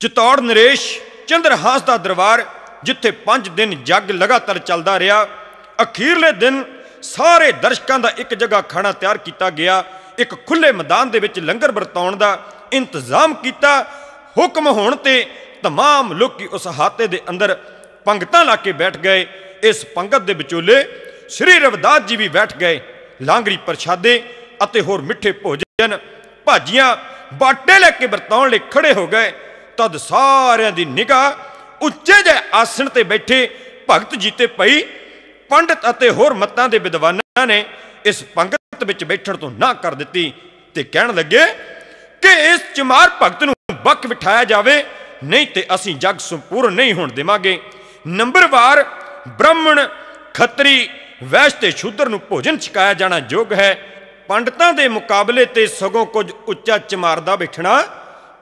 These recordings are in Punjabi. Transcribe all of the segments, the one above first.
ਚਿਤੌੜ ਨਰੇਸ਼ ਚੰਦਰਹਾਸ ਦਾ ਦਰਬਾਰ ਜਿੱਥੇ 5 ਦਿਨ ਜੱਗ ਲਗਾਤਾਰ ਚੱਲਦਾ ਰਿਹਾ ਅਖੀਰਲੇ ਦਿਨ ਸਾਰੇ ਦਰਸ਼ਕਾਂ ਦਾ ਇੱਕ ਜਗ੍ਹਾ ਖਾਣਾ ਤਿਆਰ ਕੀਤਾ ਗਿਆ ਇੱਕ ਖੁੱਲੇ ਮੈਦਾਨ ਦੇ ਵਿੱਚ ਲੰਗਰ ਵਰਤਾਉਣ ਦਾ ਇੰਤਜ਼ਾਮ ਕੀਤਾ ਹੁਕਮ ਹੋਣ ਤੇ तमाम ਲੋਕੀ ਉਸ ਹਾਤੇ ਦੇ ਅੰਦਰ ਪੰਗਤਾਂ ਲਾ ਕੇ ਬੈਠ ਗਏ ਇਸ ਪੰਗਤ ਦੇ ਵਿਚੋਲੇ ਸ੍ਰੀ ਰਵਿਦਾਸ ਜੀ ਵੀ ਬੈਠ ਗਏ ਲਾਂਗਰੀ ਪ੍ਰਸ਼ਾਦੇ ਅਤੇ ਹੋਰ ਮਿੱਠੇ ਭੋਜਨ ਭਾਜੀਆਂ ਬਾਟੇ ਲੈ ਕੇ ਵਰਤਾਉਣ ਲਈ ਖੜੇ ਹੋ ਗਏ ਤਦ ਸਾਰਿਆਂ ਦੀ ਨਿਗਾਹ ਉੱਚੇ ਜਿਹੇ ਆਸਣ ਤੇ ਬੈਠੇ ਭਗਤ ਜੀਤੇ ਪਈ। ਪੰਡਤ ਅਤੇ ਹੋਰ ਮੱਤਾਂ ਦੇ ਵਿਦਵਾਨਾਂ ਨੇ ਇਸ ਪੰਗਤ ਵਿੱਚ ਬੈਠਣ ਤੋਂ ਨਾ ਕਰ ਦਿੱਤੀ ਤੇ ਕਹਿਣ ਲੱਗੇ ਕਿ ਇਸ ਚਮਾਰ ਭਗਤ ਨੂੰ ਬੱਕ ਬਿਠਾਇਆ ਜਾਵੇ, ਨਹੀਂ ਤੇ ਅਸੀਂ ਜਗ ਸੰਪੂਰਨ ਨਹੀਂ ਹੋਣ ਦੇਵਾਂਗੇ। ਨੰਬਰਵਾਰ ਬ੍ਰਾਹਮਣ, ਖੱਤਰੀ, ਵੈਸ਼ ਤੇ ਸ਼ੂਦਰ ਨੂੰ ਭੋਜਨ ਛਕਾਇਆ ਜਾਣਾ ਯੋਗ ਹੈ। ਪੰਡਤਾਂ ਦੇ ਮੁਕਾਬਲੇ ਤੇ ਸਗੋਂ ਕੁਝ ਉੱਚਾ ਚਮਾਰ ਦਾ ਬੈਠਣਾ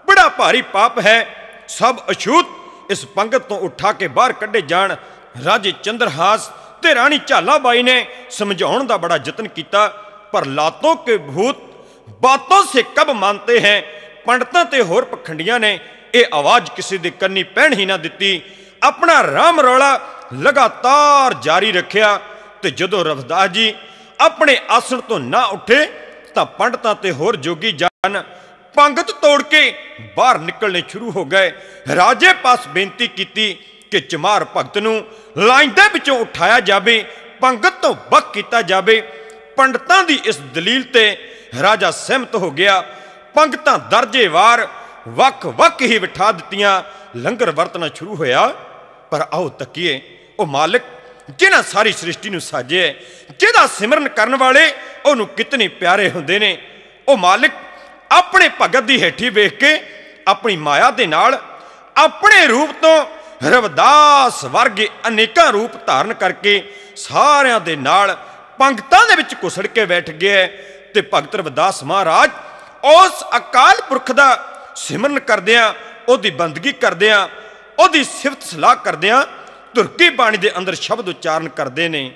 ਬੜਾ ਭਾਰੀ ਪਾਪ ਹੈ। ਸਭ ਅਛੂਤ ਇਸ ਪੰਗਤ ਤੋਂ ਉਠਾ ਕੇ ਬਾਹਰ ਕੱਢੇ ਜਾਣ। ਰਾਜੇ ਚੰਦਰਹਾਸ ਤੇ ਰਾਣੀ ਝਾਲਾਬਾਈ ਨੇ ਸਮਝਾਉਣ ਦਾ ਬੜਾ ਯਤਨ ਕੀਤਾ। ਪਰ ਲਾਤੋਂ ਕੇ ਭੂਤ ਬਾਤੋਂ ਸੇ ਕਬ ਮੰਨਤੇ ਹੈ। ਪੰਡਤਾਂ ਤੇ ਹੋਰ ਪਖੰਡੀਆਂ ਨੇ ਇਹ ਆਵਾਜ਼ ਕਿਸੇ ਦੇ ਕੰਨੀ ਪੈਣ ਹੀ ਨਾ ਦਿੱਤੀ। ਆਪਣਾ ਰਾਮ ਰੌਲਾ ਲਗਾਤਾਰ ਜਾਰੀ ਰੱਖਿਆ। ਤੇ ਜਦੋਂ ਰਵਦਾਸ ਜੀ ਆਪਣੇ ਆਸਣ ਤੋਂ ਨਾ ਉੱਠੇ ਤਾਂ ਪੰਡਤਾਂ ਤੇ ਹੋਰ ਜੋਗੀ ਜਨ ਪੰਗਤ ਤੋੜ ਕੇ ਬਾਹਰ ਨਿਕਲਣੇ ਸ਼ੁਰੂ ਹੋ ਗਏ। ਰਾਜੇ ਪਾਸ ਬੇਨਤੀ ਕੀਤੀ ਕਿ ਚਮਾਰ ਭਗਤ ਨੂੰ ਲਾਈਨ ਦੇ ਵਿੱਚੋਂ ਉਠਾਇਆ ਜਾਵੇ, ਪੰਗਤ ਤੋਂ ਬਕ ਕੀਤਾ ਜਾਵੇ। ਪੰਡਤਾਂ ਦੀ ਇਸ ਦਲੀਲ ਤੇ ਰਾਜਾ ਸਹਿਮਤ ਹੋ ਗਿਆ। ਪੰਗਤਾਂ ਦਰਜੇਵਾਰ ਵੱਖ-ਵੱਖ ਹੀ ਬਿਠਾ ਦਿੱਤੀਆਂ। ਲੰਗਰ ਵਰਤਣਾ ਸ਼ੁਰੂ ਹੋਇਆ। ਪਰ ਆਓ ਤੱਕੀਏ, ਉਹ ਮਾਲਕ ਜਿਨ੍ਹਾਂ ਸਾਰੀ ਸ੍ਰਿਸ਼ਟੀ ਨੂੰ ਸਾਜਿਆ ਜਿਹਦਾ ਸਿਮਰਨ ਕਰਨ ਵਾਲੇ ਉਹਨੂੰ ਕਿਤਨੇ ਪਿਆਰੇ ਹੁੰਦੇ ਨੇ। ਉਹ ਮਾਲਕ ਆਪਣੇ ਭਗਤ ਦੀ ਹੇਠੀ ਵੇਖ ਕੇ ਆਪਣੀ ਮਾਇਆ ਦੇ ਨਾਲ ਆਪਣੇ ਰੂਪ ਤੋਂ ਰਵਦਾਸ ਵਰਗੇ ਅਨੇਕਾਂ ਰੂਪ ਧਾਰਨ ਕਰਕੇ ਸਾਰਿਆਂ ਦੇ ਨਾਲ ਪੰਗਤਾਂ ਦੇ ਵਿੱਚ ਘੁਸੜ ਕੇ ਬੈਠ ਗਿਆ ਤੇ ਭਗਤ ਰਵਦਾਸ ਮਹਾਰਾਜ ਉਸ ਅਕਾਲ ਪੁਰਖ ਦਾ ਸਿਮਰਨ ਕਰਦਿਆਂ, ਉਹਦੀ ਬੰਦਗੀ ਕਰਦਿਆਂ, ਉਹਦੀ ਸਿਫਤ ਸਲਾਹ ਕਰਦਿਆਂ ਤੁਰਕੀ ਬਾਣੀ ਦੇ ਅੰਦਰ ਸ਼ਬਦ ਉਚਾਰਨ ਕਰਦੇ ਨੇ,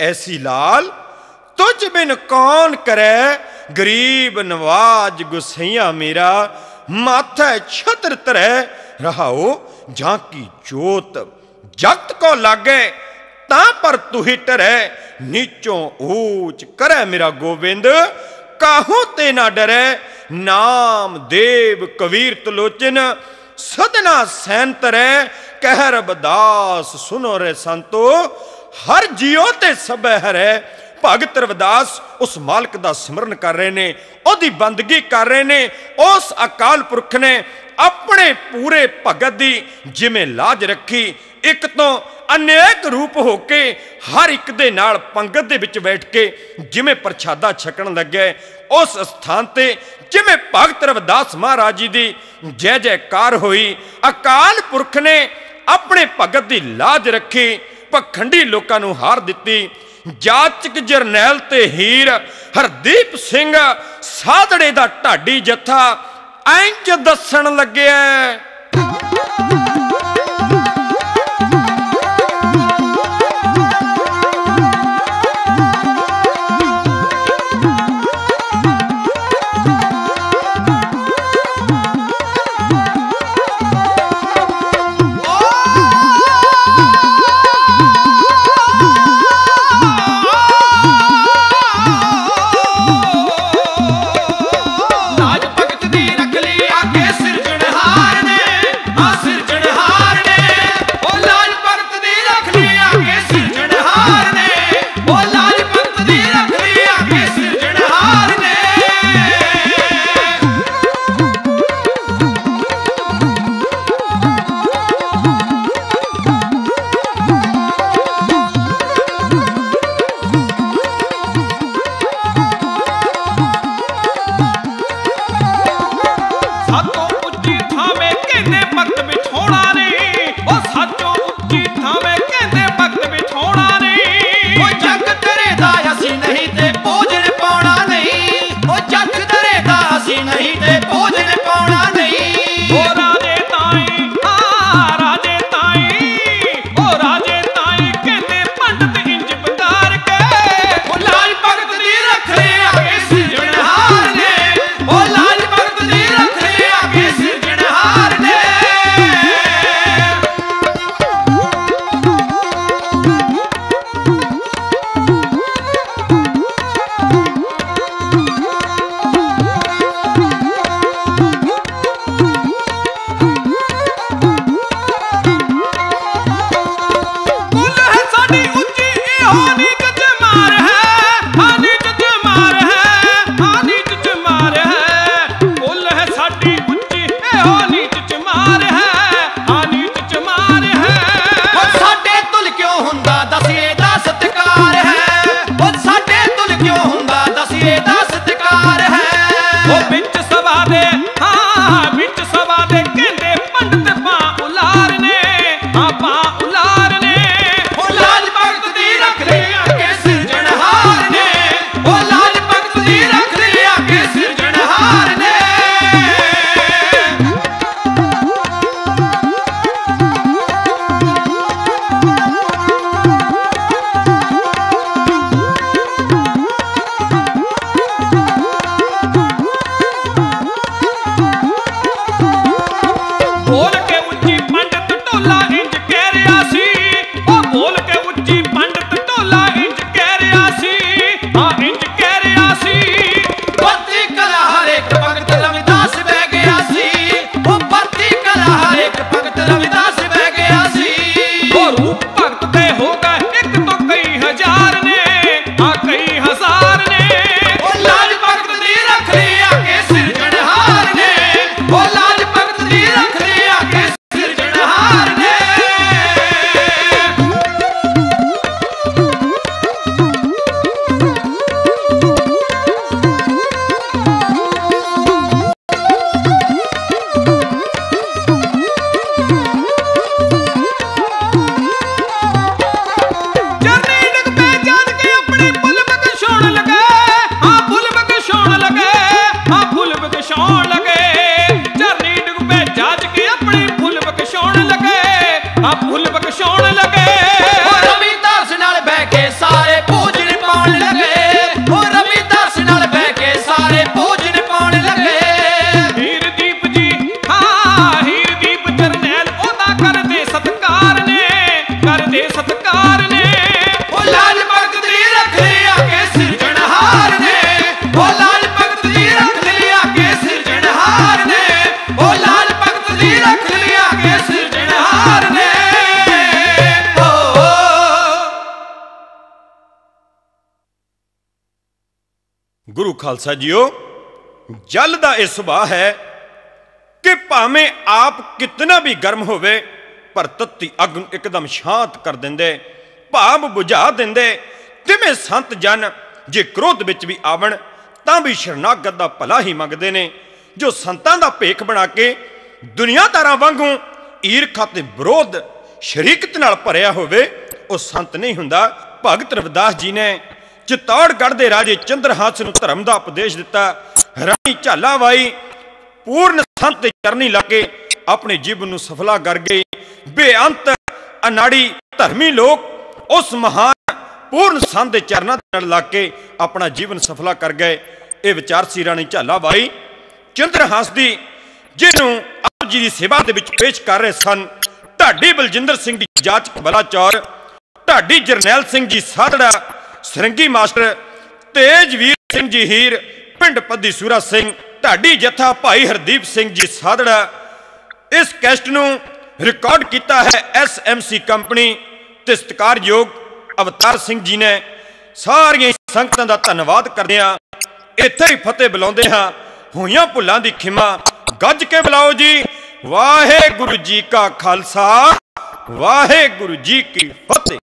ਐਸੀ ਲਾਲ ਤੁਝ ਬਿਨ ਕੌਣ ਕਰੈ, ਗਰੀਬ ਨਵਾਜ ਗੁਸਈਆ ਮੇਰਾ ਮਾਥੈ ਛਤਰ ਤਰੈ ਰਹਾਓ ਜਾਂ ਕੀ ਜੋਤ? ਜਗਤ ਕੋ ਲਾਗੇ, ਤਾਂ ਪਰ ਤੁਹੀ ਟਰੈ। ਨੀਚੋਂ ਊਚ ਕਰੈ ਮੇਰਾ ਗੋਬਿੰਦ ਕਾਹੂ ਤੇ ਨਾ ਡਰੈ? ਨਾਮ ਦੇਵ ਕਬੀਰ ਤਲੋਚਨ, ਸਦਨਾ ਸੈਨ ਤਰੈ ਕਹਿ ਰਬਦਾਸ ਸੁਨੋ ਰੇ ਸੰਤੋ, ਹਰ ਜੀਉ ਤੇ ਸਭੈ ਹਰੈ। ਭਗਤ ਰਵਿਦਾਸ ਉਸ ਮਾਲਕ ਦਾ ਸਿਮਰਨ ਕਰ ਰਹੇ ਨੇ, ਉਹਦੀ ਬੰਦਗੀ ਕਰ ਰਹੇ ਨੇ, ਉਸ ਅਕਾਲ ਪੁਰਖ ਨੇ ਆਪਣੇ ਪੂਰੇ ਭਗਤ ਦੀ ਜਿਵੇਂ ਲਾਜ ਰੱਖੀ, ਇੱਕ ਤੋਂ ਅਨੇਕ ਰੂਪ ਹੋ ਕੇ ਹਰ ਇੱਕ ਦੇ ਨਾਲ ਪੰਗਤ ਦੇ ਵਿੱਚ ਬੈਠ ਕੇ ਜਿਵੇਂ ਪ੍ਰਸ਼ਾਦਾ ਛਕਣ ਲੱਗੇ, ਉਸ ਸਥਾਨ ਤੇ ਜਿਵੇਂ ਭਗਤ ਰਵਿਦਾਸ ਮਹਾਰਾਜ ਜੀ ਦੀ ਜੈ ਜੈਕਾਰ ਹੋਈ, ਅਕਾਲ ਪੁਰਖ ਨੇ ਆਪਣੇ ਭਗਤ ਦੀ ਲਾਜ ਰੱਖੀ, ਪਖੰਡੀ ਲੋਕਾਂ ਨੂੰ ਹਾਰ ਦਿੱਤੀ ਜਾਚਕ ਜਰਨੈਲ ਤੇ ਹੀਰ ਹਰਦੀਪ ਸਿੰਘ ਸਾਧੜੇ ਦਾ ਢਾਡੀ ਜੱਥਾ ਐਂਜ ਦੱਸਣ ਲੱਗਿਆ। ਖਾਲਸਾ ਜੀਓ, ਜਲ ਦਾ ਇਹ ਸੁਭਾਅ ਹੈ ਕਿ ਭਾਵੇਂ ਆਪ ਕਿਤਨਾ ਵੀ ਗਰਮ ਹੋਵੇ, ਪਰ ਤੱਤੀ ਅੱਗ ਨੂੰ ਇੱਕਦਮ ਸ਼ਾਂਤ ਕਰ ਦਿੰਦੇ ਭਾਵ ਬੁਝਾ ਦਿੰਦੇ, ਤਿਵੇਂ ਸੰਤ ਜਨ ਜੇ ਕ੍ਰੋਧ ਵਿੱਚ ਵੀ ਆਵਣ, ਤਾਂ ਵੀ ਸ਼ਰਨਾਗਤ ਦਾ ਭਲਾ ਹੀ ਮੰਗਦੇ ਨੇ, ਜੋ ਸੰਤਾਂ ਦਾ ਭੇਖ ਬਣਾ ਕੇ ਦੁਨੀਆਦਾਰਾਂ ਵਾਂਗੂ ਈਰਖਾ ਤੇ ਵਿਰੋਧ, ਸ਼ਰੀਕਤ ਨਾਲ ਭਰਿਆ ਹੋਵੇ, ਉਹ ਸੰਤ ਨਹੀਂ ਹੁੰਦਾ, ਭਗਤ ਰਵਿਦਾਸ ਜੀ ਨੇ ਚਿਤੌੜਗੜ੍ਹ ਦੇ ਰਾਜੇ ਚੰਦਰਹਾਸ ਨੂੰ ਧਰਮ ਦਾ ਉਪਦੇਸ਼ ਦਿੱਤਾ। ਰਾਣੀ ਝਾਲਾਵਾਈ ਪੂਰਨ ਸੰਤ ਦੇ ਚਰਨੀ ਲਾ ਆਪਣੇ ਜੀਵਨ ਨੂੰ ਸਫਲਾ ਕਰ ਗਏ। ਬੇਅੰਤ ਅਨਾੜੀ ਧਰਮੀ ਲੋਕ ਉਸ ਮਹਾਨ ਪੂਰਨ ਸੰਤ ਦੇ ਚਰਨਾਂ ਦੇ ਨਾਲ ਲਾ ਕੇ ਆਪਣਾ ਜੀਵਨ ਸਫਲਾ ਕਰ ਗਏ। ਇਹ ਵਿਚਾਰ ਸੀ ਰਾਣੀ ਝਾਲਾਬਾਈ ਚੰਦਰਹਾਸ ਦੀ ਜਿਹਨੂੰ ਆਪ ਜੀ ਦੀ ਸੇਵਾ ਦੇ ਵਿੱਚ ਪੇਸ਼ ਕਰ ਰਹੇ ਸਨ, ਢਾਡੀ ਬਲਜਿੰਦਰ ਸਿੰਘ ਦੀ ਜਾਚਕ ਬਲਾਚੌਰ, ਢਾਡੀ ਜਰਨੈਲ ਸਿੰਘ ਜੀ ਸਾਧੜਾ ਸਰੰਗੀ ਮਾਸਟਰ ਤੇਜਵੀਰ ਸਿੰਘ ਜੀ ਹੀਰ, ਪਿੰਡ ਪੱਦੀ ਸੂਰਾ ਸਿੰਘ ਢਾਡੀ ਜਥਾ ਭਾਈ ਹਰਦੀਪ ਸਿੰਘ ਜੀ ਸਾਧੜਾ ਇਸ ਕੈਸਟ ਨੂੰ ਰਿਕਾਰਡ ਕੀਤਾ ਹੈ ਐਸ ਐਮ ਸੀ ਕੰਪਨੀ ਤੇ ਸਤਿਕਾਰਯੋਗ ਅਵਤਾਰ ਸਿੰਘ ਜੀ ਨੇ। ਸਾਰੀਆਂ ਸੰਗਤਾਂ ਦਾ ਧੰਨਵਾਦ ਕਰਦੇ ਹਾਂ। ਇੱਥੇ ਹੀ ਫਤਿਹ ਬੁਲਾਉਂਦੇ ਹਾਂ। ਹੋਈਆਂ ਭੁੱਲਾਂ ਦੀ ਖਿਮਾ ਗੱਜ ਕੇ ਬੁਲਾਓ ਜੀ। ਵਾਹਿਗੁਰੂ ਜੀ ਕਾ ਖਾਲਸਾ, ਵਾਹਿਗੁਰੂ ਜੀ ਕੀ ਫਤਿਹ।